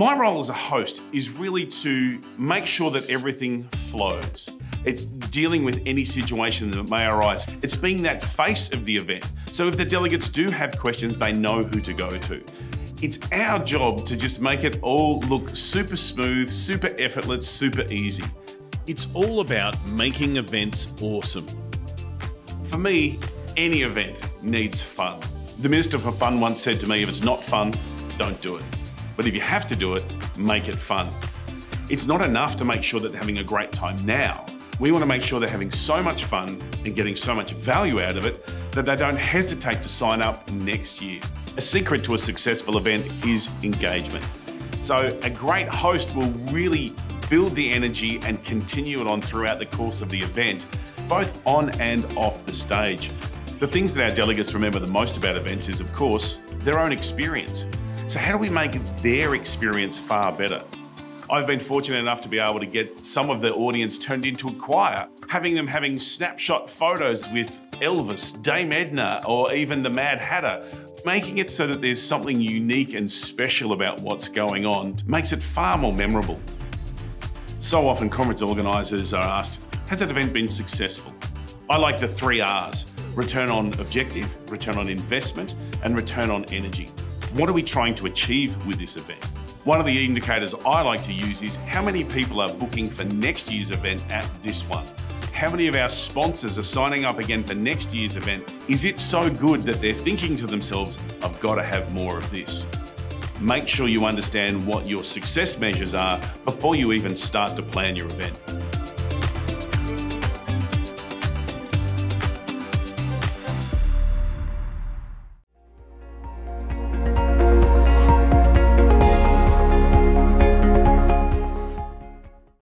My role as a host is really to make sure that everything flows. It's dealing with any situation that may arise. It's being that face of the event. So if the delegates do have questions, they know who to go to. It's our job to just make it all look super smooth, super effortless, super easy. It's all about making events awesome. For me, any event needs fun. The Minister for Fun once said to me, if it's not fun, don't do it. But if you have to do it, make it fun. It's not enough to make sure that they're having a great time now. We want to make sure they're having so much fun and getting so much value out of it that they don't hesitate to sign up next year. A secret to a successful event is engagement. So a great host will really build the energy and continue it on throughout the course of the event, both on and off the stage. The things that our delegates remember the most about events is, of course, their own experience. So how do we make their experience far better? I've been fortunate enough to be able to get some of the audience turned into a choir, having them having snapshot photos with Elvis, Dame Edna, or even the Mad Hatter, making it so that there's something unique and special about what's going on makes it far more memorable. So often conference organisers are asked, has that event been successful? I like the three R's, return on objective, return on investment, and return on energy. What are we trying to achieve with this event? One of the indicators I like to use is how many people are booking for next year's event at this one. How many of our sponsors are signing up again for next year's event? Is it so good that they're thinking to themselves, I've got to have more of this? Make sure you understand what your success measures are before you even start to plan your event.